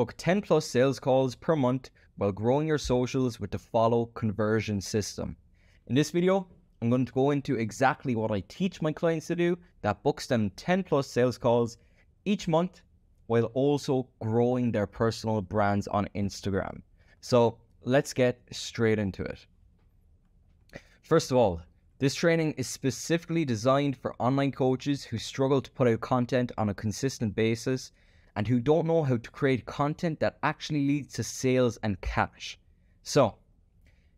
Book 10 plus sales calls per month while growing your socials with the follow conversion system. In this video, I'm going to go into exactly what I teach my clients to do that books them 10 plus sales calls each month while also growing their personal brands on Instagram. So let's get straight into it. First of all, this training is specifically designed for online coaches who struggle to put out content on a consistent basis and who don't know how to create content that actually leads to sales and cash. So,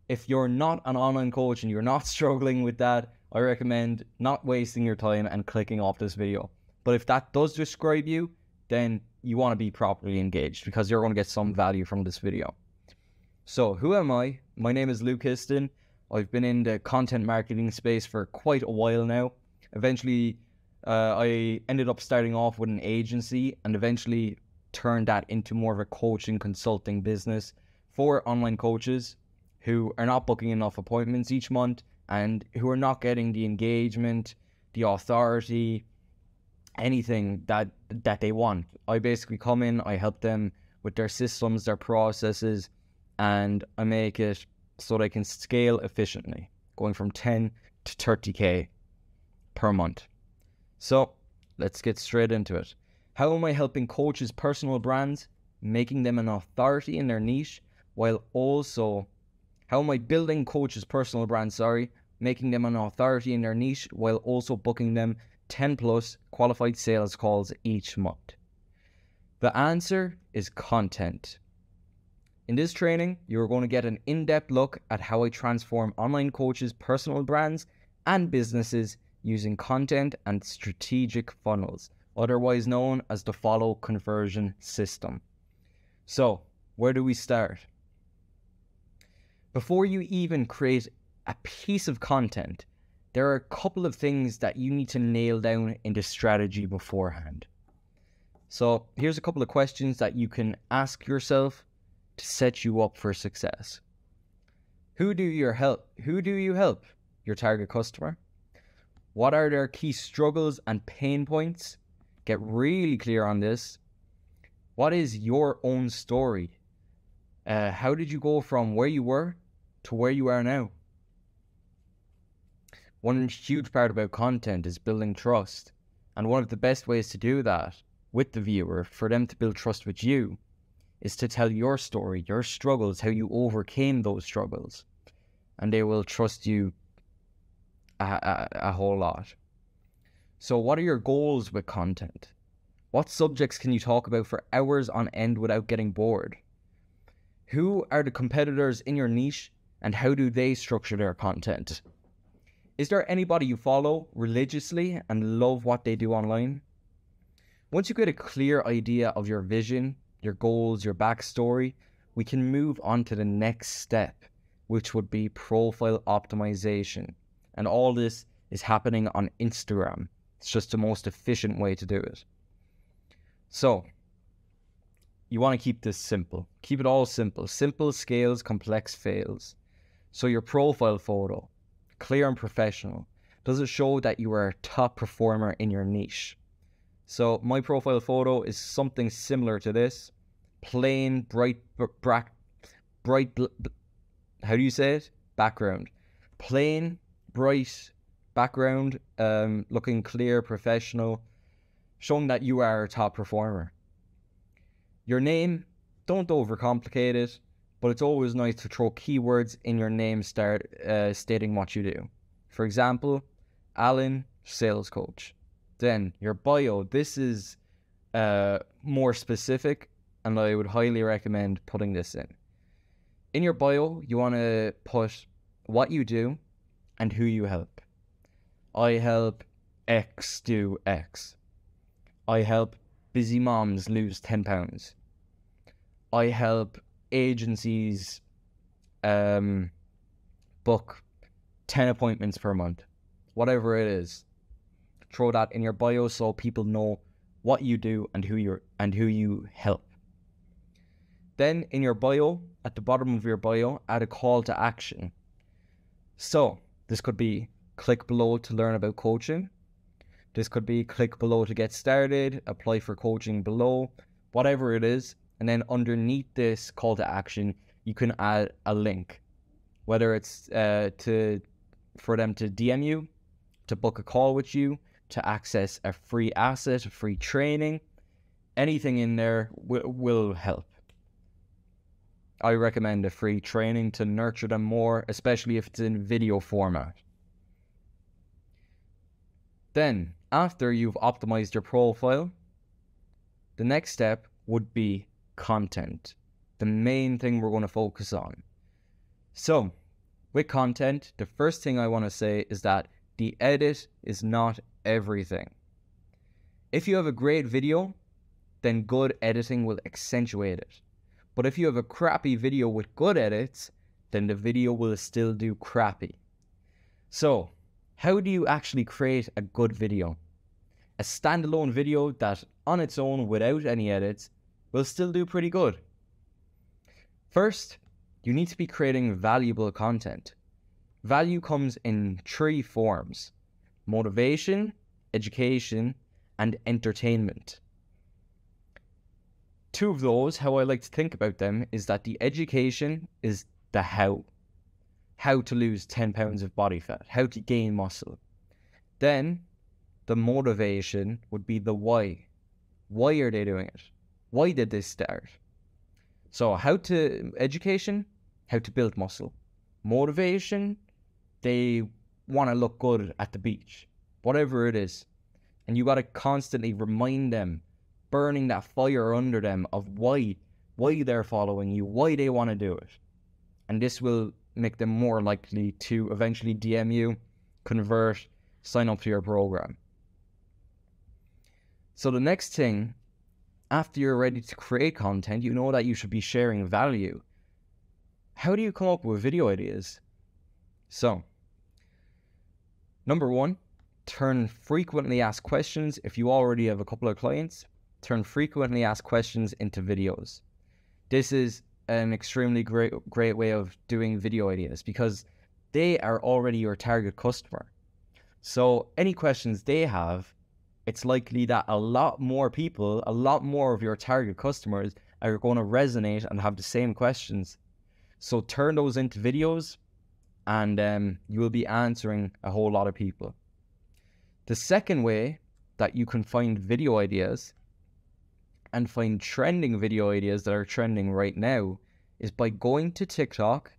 if you're not an online coach and you're not struggling with that, I recommend not wasting your time and clicking off this video. But if that does describe you, then you want to be properly engaged because you're going to get some value from this video. So, who am I? My name is Luke Histon. I've been in the content marketing space for quite a while now. Eventually, uh, I ended up starting off with an agency and eventually turned that into more of a coaching consulting business for online coaches who are not booking enough appointments each month and who are not getting the engagement, the authority, anything that that they want. I basically come in, I help them with their systems, their processes, and I make it so they can scale efficiently, going from 10 to 30k per month. So let's get straight into it. How am I helping coaches' personal brands, making them an authority in their niche, while also how am I building coaches' personal brands, sorry, making them an authority in their niche while also booking them 10 plus qualified sales calls each month? The answer is content. In this training, you are going to get an in depth look at how I transform online coaches' personal brands and businesses using content and strategic funnels, otherwise known as the follow conversion system. So, where do we start? Before you even create a piece of content, there are a couple of things that you need to nail down in the strategy beforehand. So, here's a couple of questions that you can ask yourself to set you up for success. Who do you help? Who do you help? Your target customer. What are their key struggles and pain points? Get really clear on this. What is your own story? Uh, how did you go from where you were to where you are now? One huge part about content is building trust. And one of the best ways to do that with the viewer, for them to build trust with you, is to tell your story, your struggles, how you overcame those struggles. And they will trust you a, a, whole lot. So, what are your goals with content? What subjects can you talk about for hours on end without getting bored? Who are the competitors in your niche and how do they structure their content? Is there anybody you follow religiously and love what they do online? Once you get a clear idea of your vision, your goals, your backstory, we can move on to the next step, which would be profile optimization. And all this is happening on Instagram. It's just the most efficient way to do it. So, you want to keep this simple. Keep it all simple. Simple scales, complex fails. So, your profile photo, clear and professional. Does it show that you are a top performer in your niche? So my profile photo is something similar to this. Plain, bright, bright, bright, how do you say it? Background. Plain, bright background, um, looking clear, professional, showing that you are a top performer. Your name, don't overcomplicate it, but it's always nice to throw keywords in your name start uh, stating what you do. For example, Alan, sales coach. Then your bio. This is uh, more specific, and I would highly recommend putting this in. In your bio, you want to put what you do and who you help. I help X do X. I help busy moms lose 10 pounds. I help agencies um, book 10 appointments per month. Whatever it is throw that in your bio so people know what you do and who you and who you help. Then in your bio, at the bottom of your bio, add a call to action. So this could be click below to learn about coaching. This could be click below to get started, apply for coaching below. Whatever it is, And then underneath this call to action, you can add a link, whether it's uh, to for them to DM you, to book a call with you, to access a free asset, a free training. Anything in there will help. I recommend a free training to nurture them more, especially if it's in video format. Then, after you've optimized your profile, the next step would be content, the main thing we're going to focus on. So, with content, the first thing I want to say is that the edit is not everything. If you have a great video, then good editing will accentuate it. But if you have a crappy video with good edits, then the video will still do crappy. So, how do you actually create a good video? A standalone video that on its own without any edits will still do pretty good. First, you need to be creating valuable content. Value comes in three forms motivation, education, and entertainment. Two of those, how I like to think about them, is that the education is the how. How to lose 10 pounds of body fat, how to gain muscle. Then the motivation would be the why. Why are they doing it? Why did they start? So, how to education, how to build muscle. Motivation, they want to look good at the beach, whatever it is. And you got to constantly remind them, burning that fire under them of why, why they're following you, why they want to do it. And this will make them more likely to eventually DM you, convert, sign up to your program. So the next thing, after you're ready to create content, you know that you should be sharing value. How do you come up with video ideas? So, number one, turn frequently asked questions. If you already have a couple of clients, turn frequently asked questions into videos. This is an extremely great great way of doing video ideas because they are already your target customer. So any questions they have, it's likely that a lot more people, a lot more of your target customers are going to resonate and have the same questions. So turn those into videos and um, you will be answering a whole lot of people. The second way that you can find video ideas and find trending video ideas that are trending right now is by going to TikTok,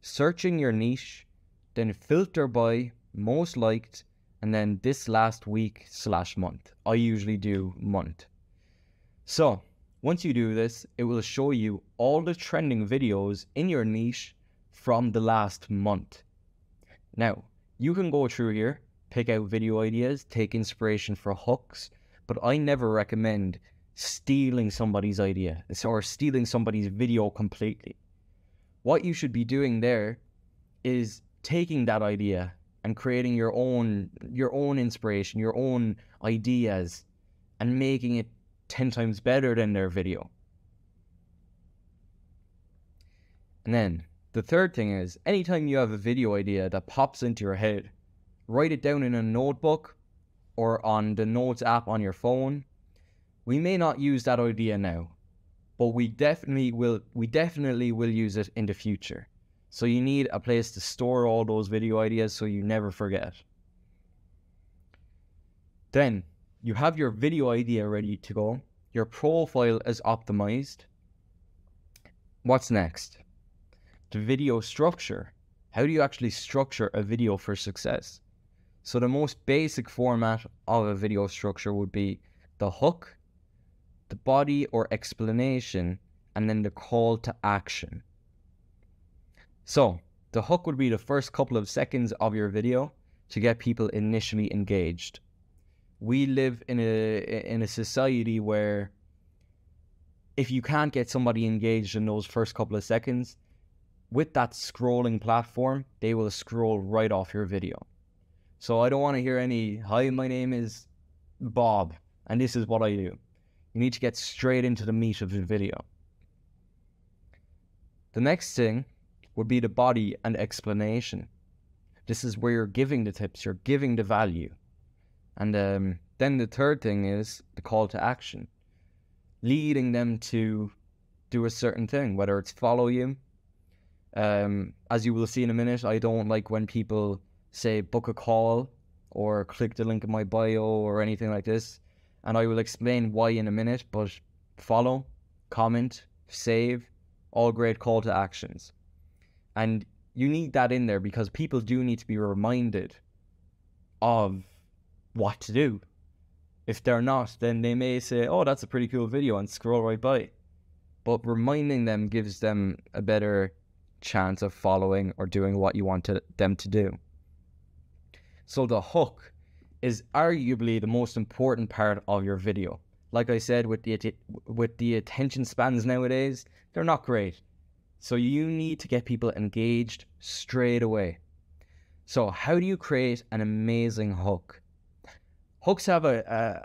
searching your niche, then filter by most liked, and then this last week slash month. I usually do month. So once you do this, it will show you all the trending videos in your niche from the last month. Now, you can go through here, pick out video ideas, take inspiration for hooks, but I never recommend stealing somebody's idea or stealing somebody's video completely. What you should be doing there is taking that idea and creating your own your own inspiration, your own ideas and making it 10 times better than their video. And then the third thing is anytime you have a video idea that pops into your head, write it down in a notebook or on the notes app on your phone we may not use that idea now, but we definitely will we definitely will use it in the future. So you need a place to store all those video ideas so you never forget. Then you have your video idea ready to go. Your profile is optimized. What's next? The video structure. How do you actually structure a video for success? So the most basic format of a video structure would be the hook, the body or explanation, and then the call to action. So, the hook would be the first couple of seconds of your video to get people initially engaged. We live in a in a society where if you can't get somebody engaged in those first couple of seconds, with that scrolling platform, they will scroll right off your video. So I don't want to hear any, hi, my name is Bob, and this is what I do. You need to get straight into the meat of the video. The next thing would be the body and explanation. This is where you're giving the tips, you're giving the value. And um, then the third thing is the call to action. leading them to do a certain thing, whether it's follow you. Um, as you will see in a minute, I don't like when people say book a call or click the link in my bio or anything like this. And I will explain why in a minute, but follow, comment, save, all great call to actions. And you need that in there because people do need to be reminded of what to do. If they're not, then they may say, oh, that's a pretty cool video and scroll right by. But reminding them gives them a better chance of following or doing what you want to, them to do. So the hook is arguably the most important part of your video. Like I said, with the with the attention spans nowadays, they're not great. So you need to get people engaged straight away. So how do you create an amazing hook? Hooks have a,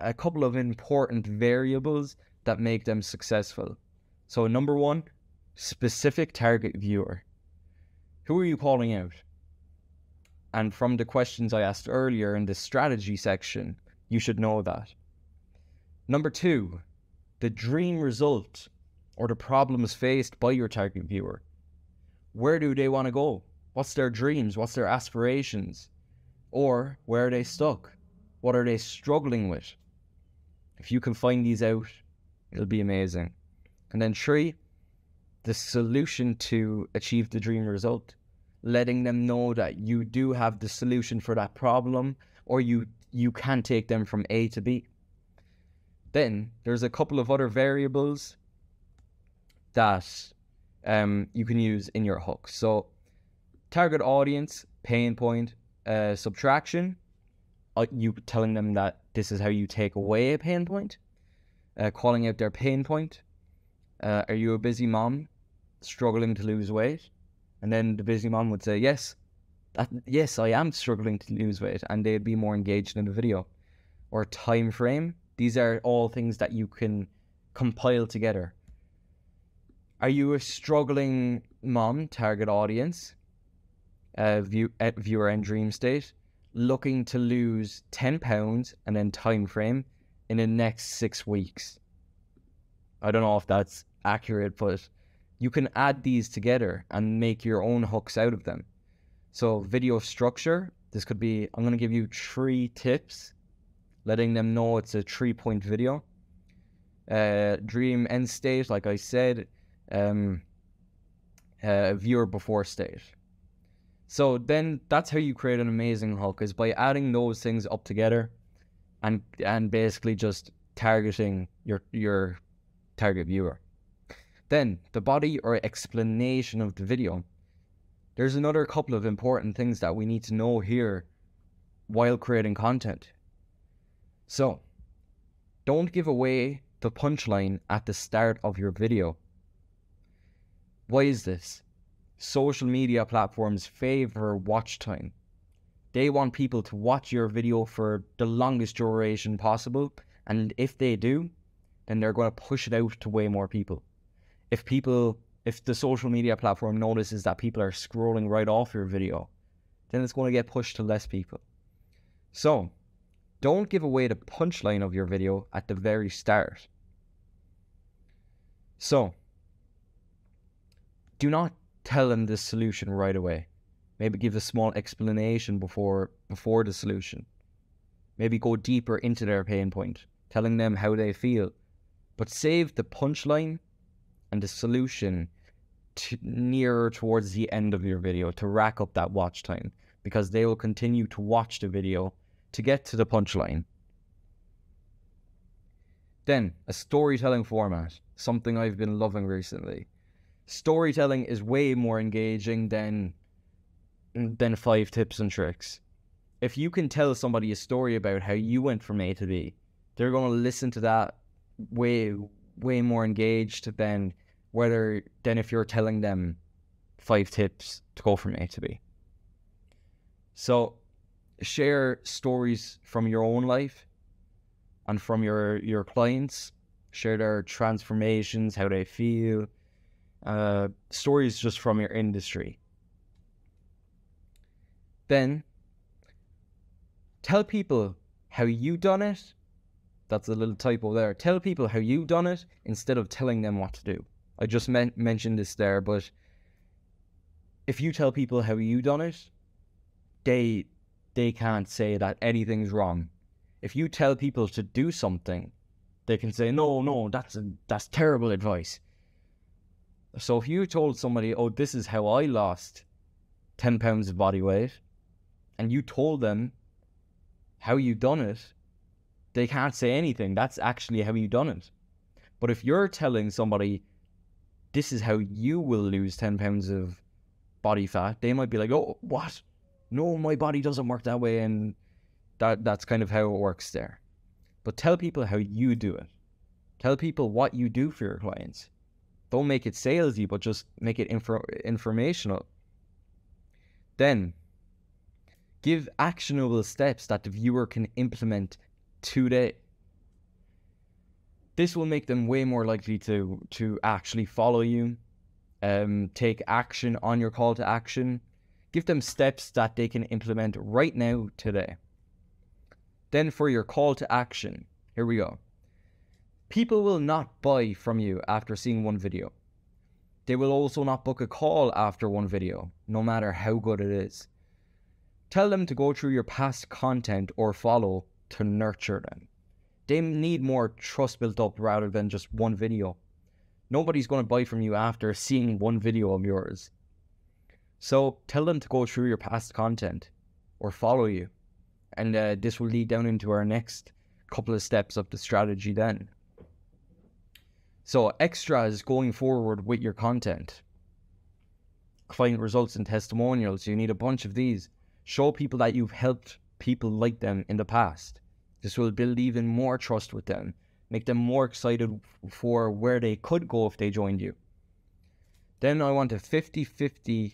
a, a couple of important variables that make them successful. So number one, specific target viewer. Who are you calling out? And from the questions I asked earlier in the strategy section, you should know that. Number two, the dream result or the problems faced by your target viewer. Where do they want to go? What's their dreams? What's their aspirations? Or where are they stuck? What are they struggling with? If you can find these out, it'll be amazing. And then three, the solution to achieve the dream result letting them know that you do have the solution for that problem or you you can take them from A to B. Then there's a couple of other variables that um, you can use in your hook. So target audience, pain point, uh, subtraction, uh, you telling them that this is how you take away a pain point, uh, calling out their pain point. Uh, are you a busy mom struggling to lose weight? And then the busy mom would say, Yes, that, yes, I am struggling to lose weight, and they'd be more engaged in the video. Or time frame. These are all things that you can compile together. Are you a struggling mom, target audience, uh, view, uh, viewer and dream state, looking to lose 10 pounds and then time frame in the next six weeks? I don't know if that's accurate, but you can add these together and make your own hooks out of them. So, video structure, this could be I'm going to give you three tips, letting them know it's a three point video. Uh, dream end state, like I said, um, uh, viewer before state. So then that's how you create an amazing hook is by adding those things up together and and basically just targeting your your target viewer. Then, the body or explanation of the video. There's another couple of important things that we need to know here while creating content. So, don't give away the punchline at the start of your video. Why is this? Social media platforms favor watch time. They want people to watch your video for the longest duration possible, and if they do, then they're going to push it out to way more people if people if the social media platform notices that people are scrolling right off your video, then it's going to get pushed to less people. So, don't give away the punchline of your video at the very start. So, do not tell them the solution right away. Maybe give a small explanation before before the solution. Maybe go deeper into their pain point, telling them how they feel. But save the punchline and the solution to nearer towards the end of your video to rack up that watch time because they will continue to watch the video to get to the punchline. Then, a storytelling format, something I've been loving recently. Storytelling is way more engaging than than five tips and tricks. If you can tell somebody a story about how you went from A to B, they're going to listen to that way way more engaged than whether than if you're telling them five tips to go from A to B. So share stories from your own life and from your your clients. Share their transformations, how they feel, uh, stories just from your industry. Then tell people how you done it That's a little typo there. Tell people how you've done it instead of telling them what to do. I just men- mentioned this there, but if you tell people how you done it, they they can't say that anything's wrong. If you tell people to do something, they can say, "No, no, that's a, that's terrible advice." So if you told somebody, "Oh, this is how I lost ten pounds of body weight," and you told them how you done it, they can't say anything. That's actually how you done it. But if you're telling somebody, "This is how you will lose ten pounds of body fat," they might be like, "Oh, what? No, my body doesn't work that way," and that that's kind of how it works there. But tell people how you do it. Tell people what you do for your clients. Don't make it salesy, but just make it info- informational. Then, give actionable steps that the viewer can implement today. This will make them way more likely to to actually follow you, um, take action on your call to action. Give them steps that they can implement right now today. Then for your call to action, here we go. People will not buy from you after seeing one video. They will also not book a call after one video, no matter how good it is. Tell them to go through your past content or follow to nurture them. They need more trust built up rather than just one video. Nobody's going to buy from you after seeing one video of yours. So tell them to go through your past content or follow you. And uh, this will lead down into our next couple of steps of the strategy then. So, extras going forward with your content. Client results and testimonials. You need a bunch of these. Show people that you've helped people like them in the past. This will build even more trust with them, make them more excited for where they could go if they joined you. Then I want a 50 50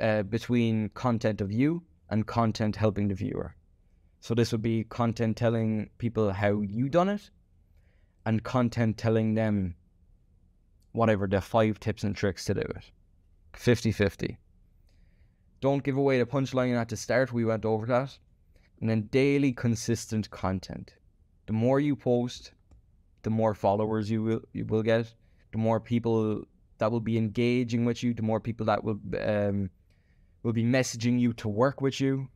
uh, between content of you and content helping the viewer. So this would be content telling people how you done it and content telling them whatever the five tips and tricks to do it. 50-50. Don't give away the punchline at the start, we went over that. And then daily consistent content. The more you post, the more followers you will you will get, the more people that will be engaging with you, the more people that will um, will be messaging you to work with you,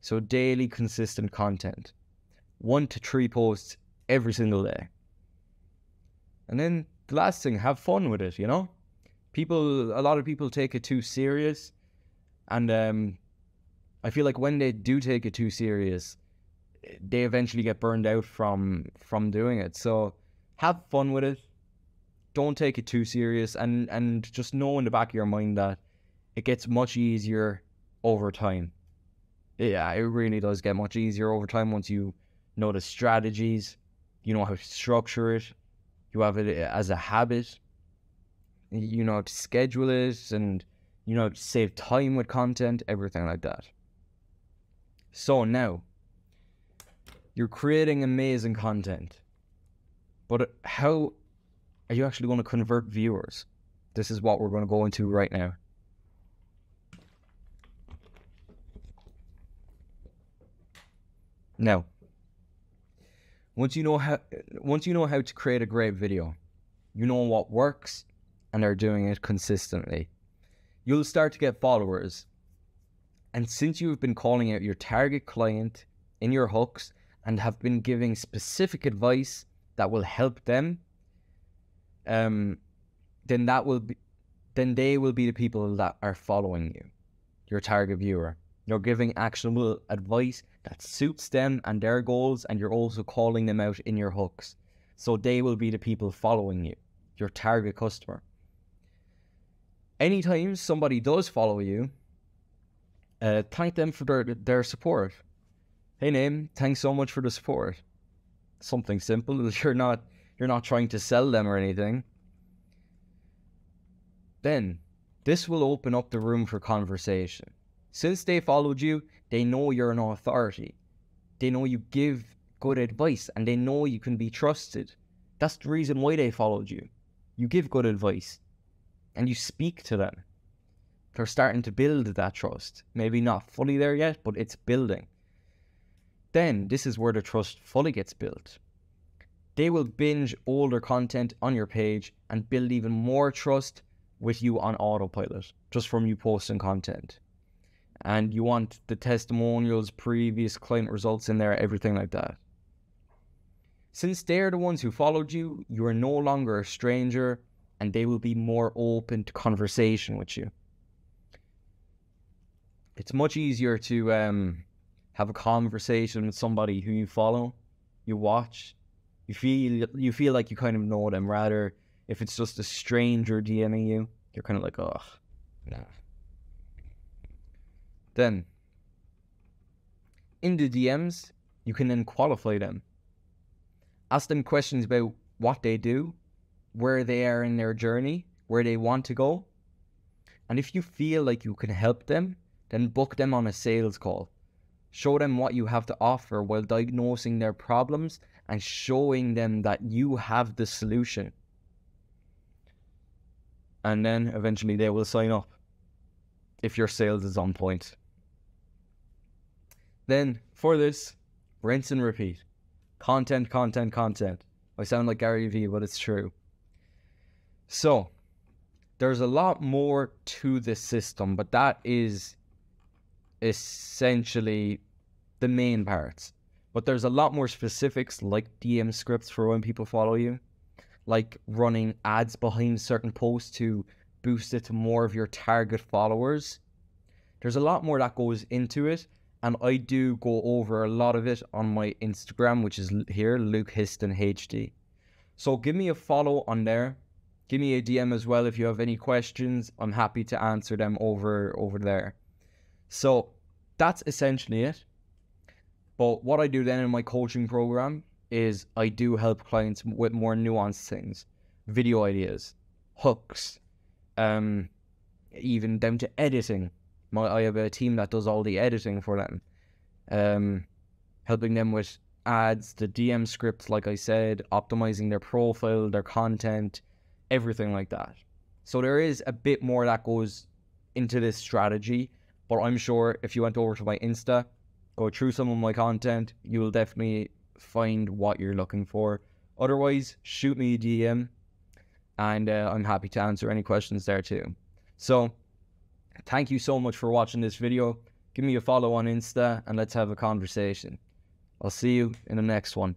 so daily consistent content. One to three posts every single day. And then the last thing, have fun with it, you know? People a lot of people take it too serious. And um, I feel like when they do take it too serious, they eventually get burned out from from doing it. So have fun with it. Don't take it too serious and, and just know in the back of your mind that it gets much easier over time yeah, it really does get much easier over time once you know the strategies, you know how to structure it, you have it eh, as a habit, you know to schedule it, and you know save time with content, everything like that. So now, you're creating amazing content, but how are you actually going to convert viewers? This is what we're going to go into right now. Now, once you know how once you know how to create a great video, you know what works and are doing it consistently. You'll start to get followers. And since you've been calling out your target client in your hooks and have been giving specific advice that will help them, um, then that will be then they will be the people that are following you, your target viewer. You're giving actionable advice that suits them and their goals, and you're also calling them out in your hooks. So they will be the people following you, your target customer. Anytime somebody does follow you, uh, thank them for their, their support. Hey, name, thanks so much for the support. Something simple. You're not you're not trying to sell them or anything. Then this will open up the room for conversation. Since they followed you, they know you're an authority. They know you give good advice and they know you can be trusted. That's the reason why they followed you. You give good advice and you speak to them. They're starting to build that trust. Maybe not fully there yet, but it's building. Then this is where the trust fully gets built. They will binge older content on your page and build even more trust with you on autopilot just from you posting content. And you want the testimonials, previous client results in there, everything like that. Since they're the ones who followed you, you are no longer a stranger and they will be more open to conversation with you. It's much easier to um, have a conversation with somebody who you follow, you watch, you feel you feel like you kind of know them. Rather, if it's just a stranger DMing you, you're kind of like, oh, nah. Then, in the DMs, you can then qualify them. Ask them questions about what they do, where they are in their journey, where they want to go. And if you feel like you can help them, then book them on a sales call. Show them what you have to offer while diagnosing their problems and showing them that you have the solution. And then eventually they will sign up if your sales is on point. Then for this, rinse and repeat. Content, content, content. I sound like Gary Vee, but it's true. So, there's a lot more to this system, but that is essentially the main parts. But there's a lot more specifics like DM scripts for when people follow you, like running ads behind certain posts to boost it to more of your target followers. There's a lot more that goes into it, and I do go over a lot of it on my Instagram, which is here, Luke Histon HD. So give me a follow on there. Give me a DM as well if you have any questions. I'm happy to answer them over over there. So that's essentially it. But what I do then in my coaching program is I do help clients with more nuanced things, video ideas, hooks, um, even down to editing. My I have a team that does all the editing for them, um, helping them with ads, the DM scripts, like I said, optimizing their profile, their content, everything like that. So there is a bit more that goes into this strategy, but I'm sure if you went over to my Insta, go through some of my content, you will definitely find what you're looking for. Otherwise, shoot me a DM and uh, I'm happy to answer any questions there too. So, thank you so much for watching this video. Give me a follow on Insta and let's have a conversation. I'll see you in the next one.